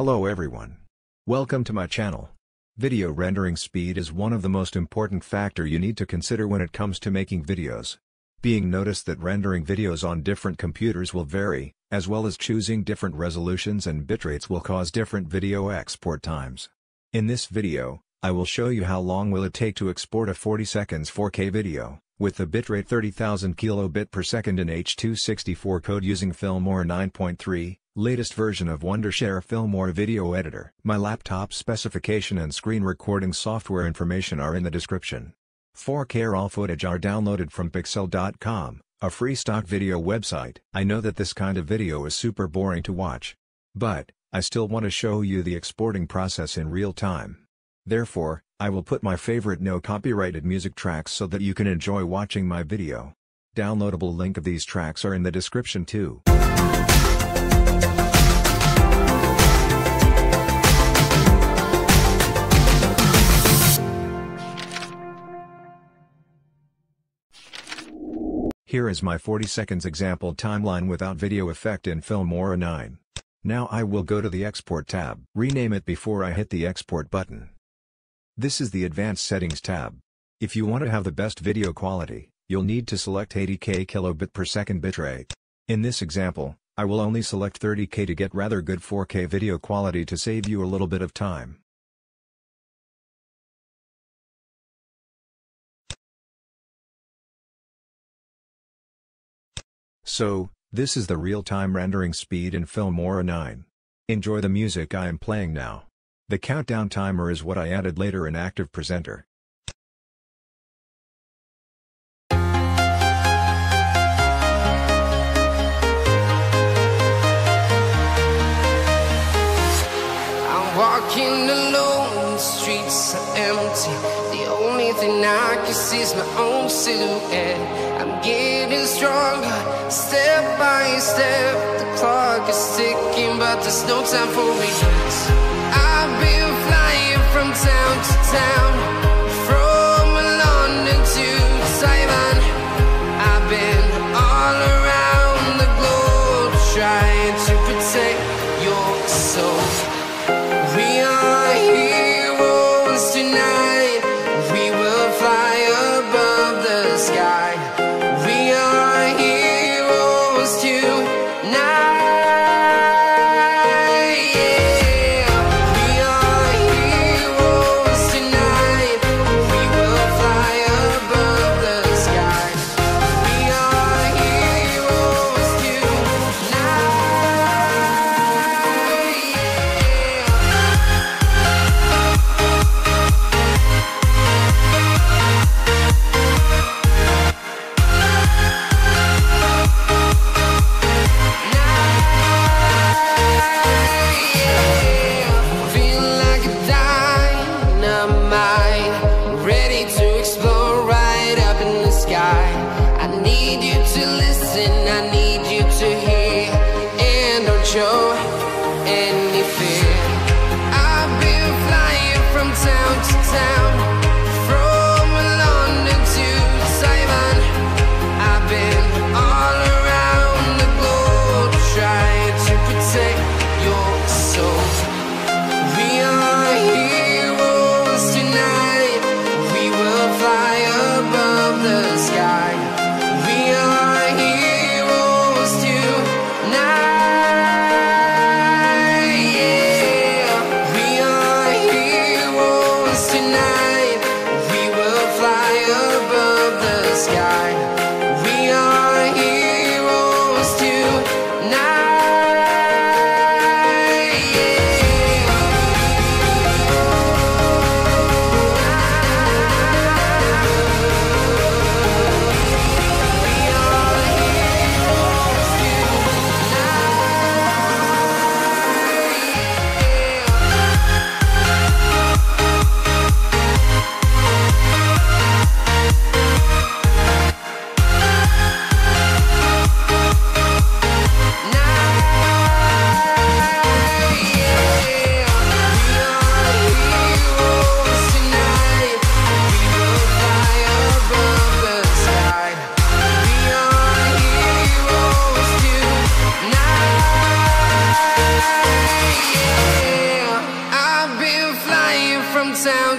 Hello everyone. Welcome to my channel. Video rendering speed is one of the most important factor you need to consider when it comes to making videos. Being noticed that rendering videos on different computers will vary, as well as choosing different resolutions and bitrates will cause different video export times. In this video, I will show you how long will it take to export a 40 seconds 4K video, with the bitrate 30,000 kilobit per second in H.264 code using Filmora 9.3, latest version of Wondershare Filmora video editor. My laptop specification and screen recording software information are in the description. 4K RAW footage are downloaded from Pexels.com, a free stock video website. I know that this kind of video is super boring to watch. But, I still want to show you the exporting process in real time. Therefore, I will put my favorite no copyrighted music tracks so that you can enjoy watching my video. Downloadable link of these tracks are in the description too. Here is my 40 seconds example timeline without video effect in Filmora 9. Now I will go to the Export tab. Rename it before I hit the Export button. This is the Advanced Settings tab. If you want to have the best video quality, you'll need to select 80k kilobit per second bitrate. In this example, I will only select 30k to get rather good 4k video quality to save you a little bit of time. So, this is the real-time rendering speed in Filmora 9. Enjoy the music I am playing now. The countdown timer is what I added later in Active Presenter. I'm walking alone, the streets are empty. The only thing I can see is my own silhouette. I'm getting stronger, step by step. The clock is ticking, but there's no time for regrets. Been flying from town to town,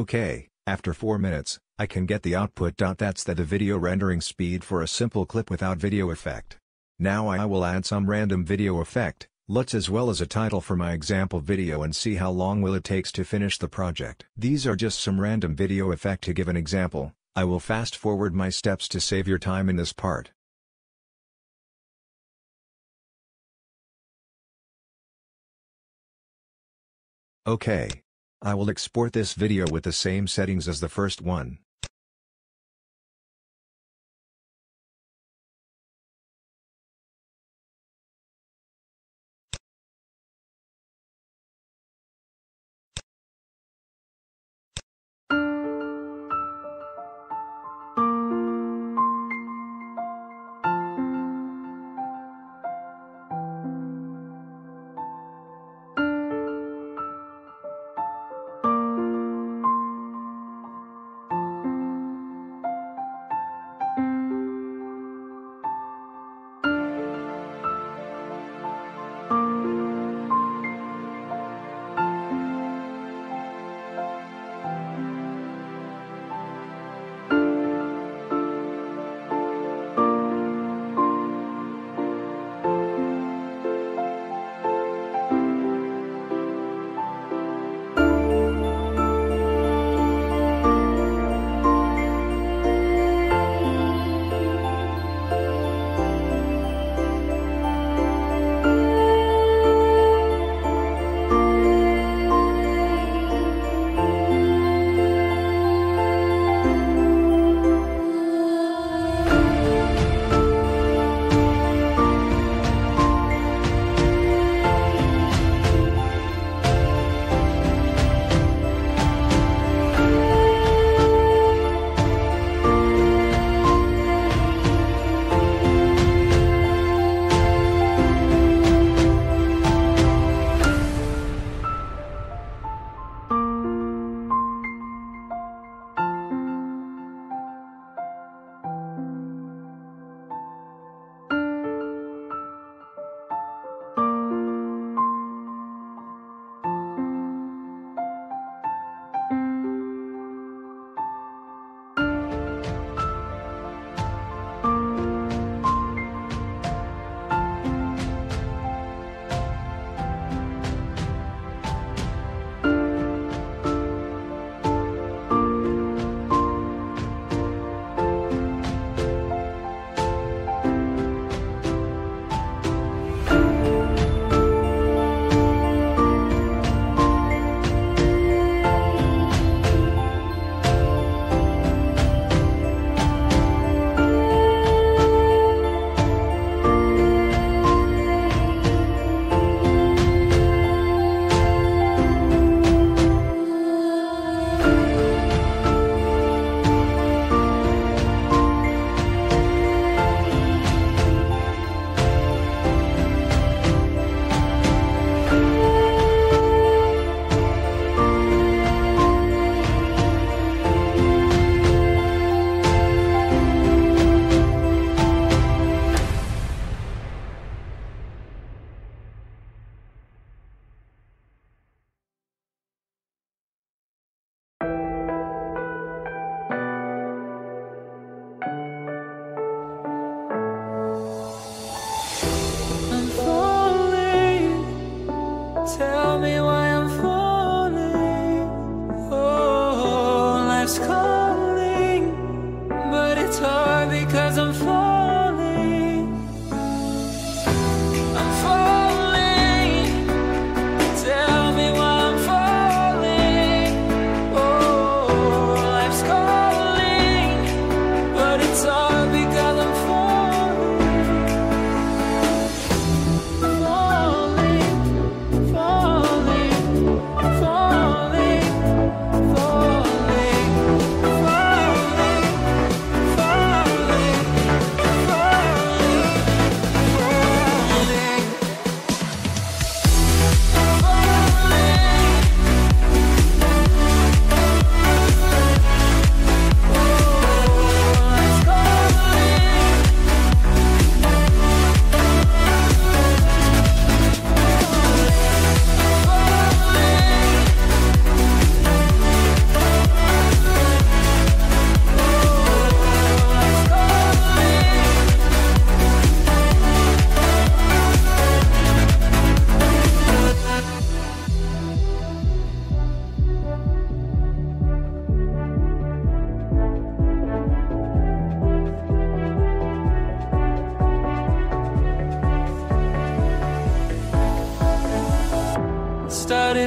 Okay, after 4 minutes, I can get the output. That's the video rendering speed for a simple clip without video effect. Now I will add some random video effect, LUTs as well as a title for my example video and see how long will it takes to finish the project. These are just some random video effect to give an example, I will fast forward my steps to save your time in this part. Okay. I will export this video with the same settings as the first one.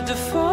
To fall,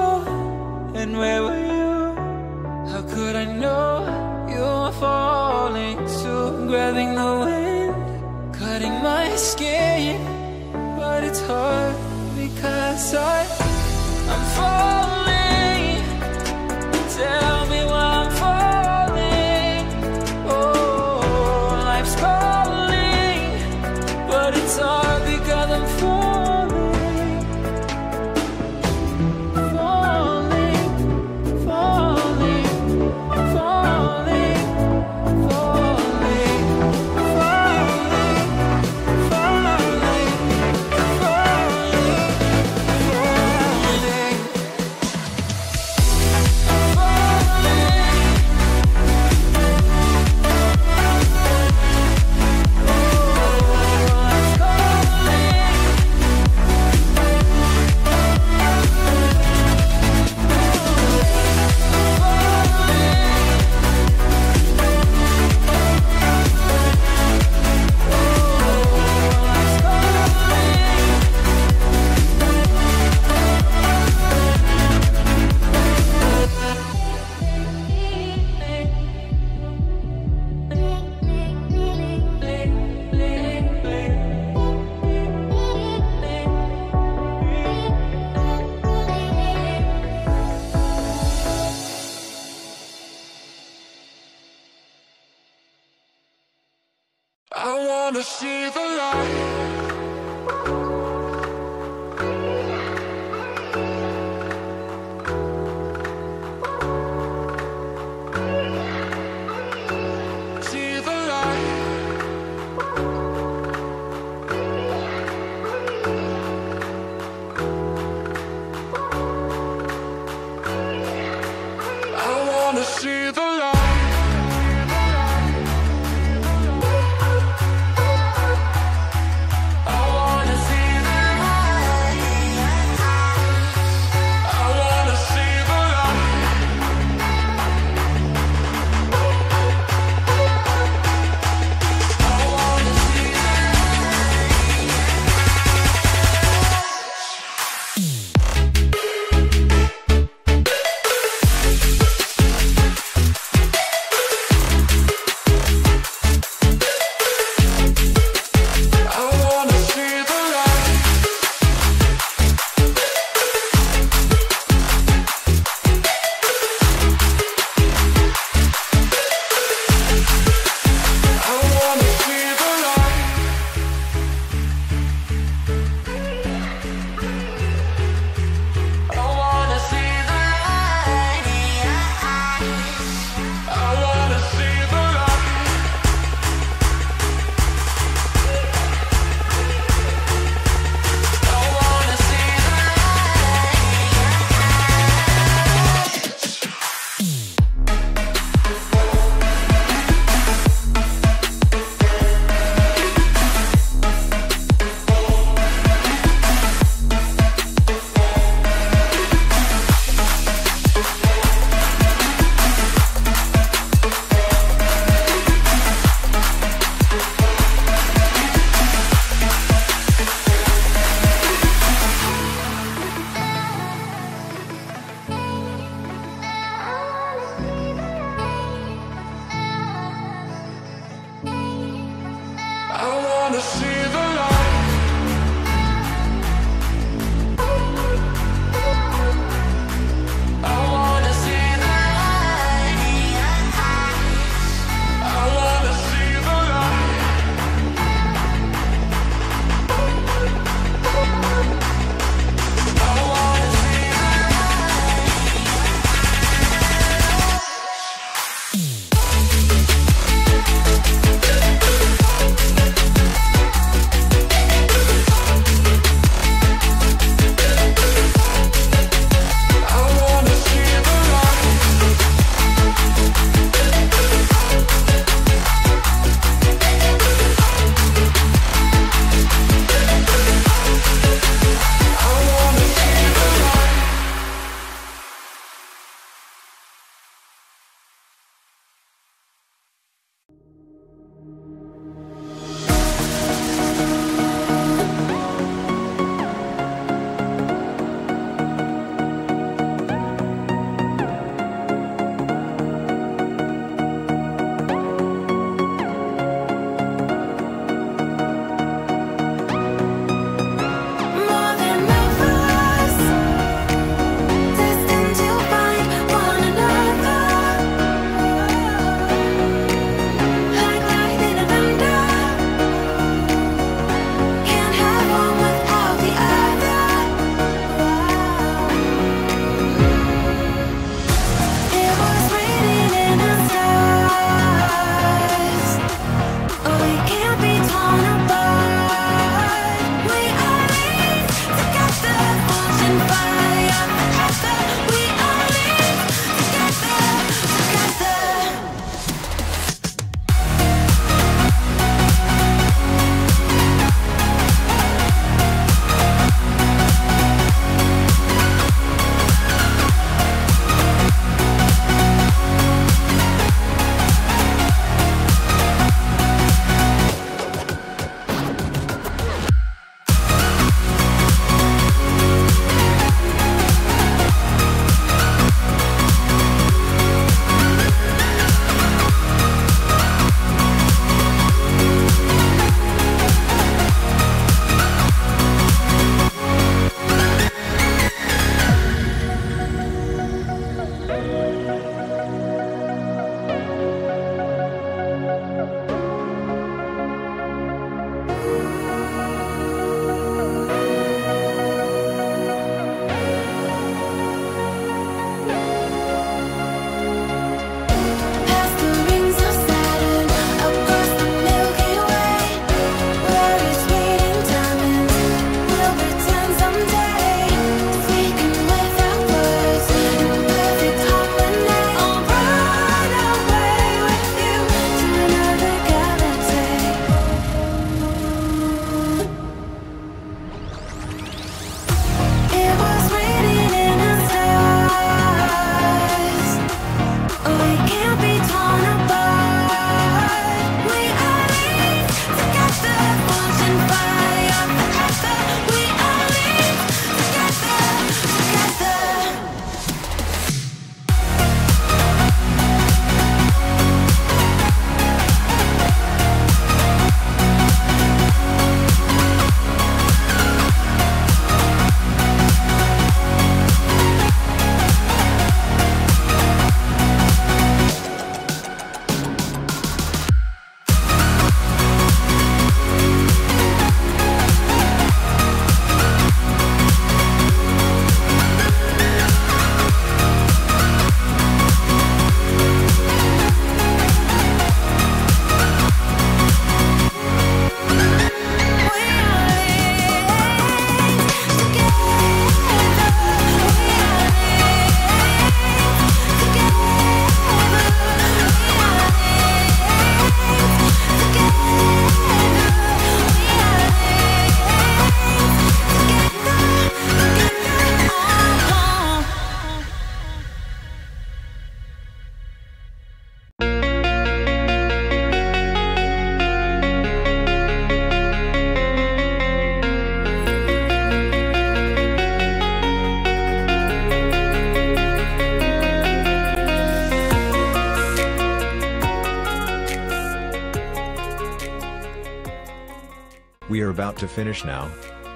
to finish now.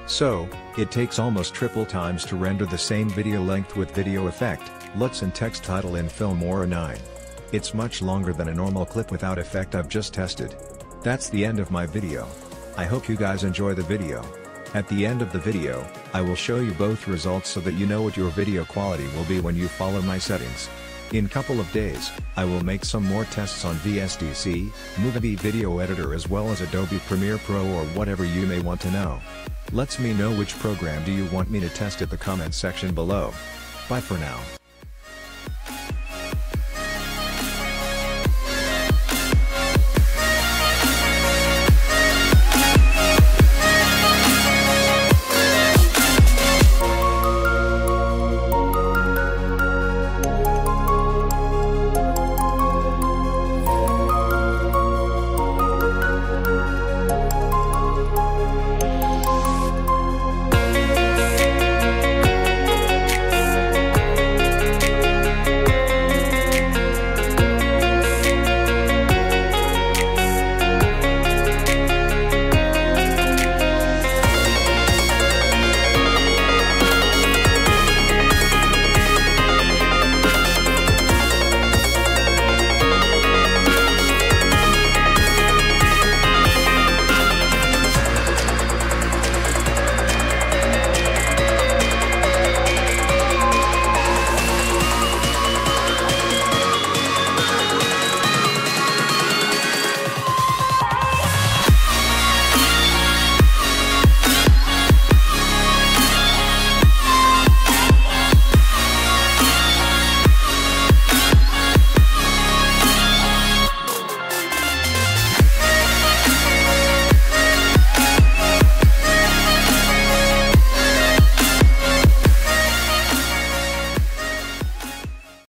So, it takes almost triple times to render the same video length with video effect, LUTs and text title in Filmora 9. It's much longer than a normal clip without effect I've just tested. That's the end of my video. I hope you guys enjoy the video. At the end of the video, I will show you both results so that you know what your video quality will be when you follow my settings. In couple of days, I will make some more tests on VSDC, Movavi Video Editor as well as Adobe Premiere Pro or whatever you may want to know. Let's me know which program do you want me to test at the comment section below. Bye for now.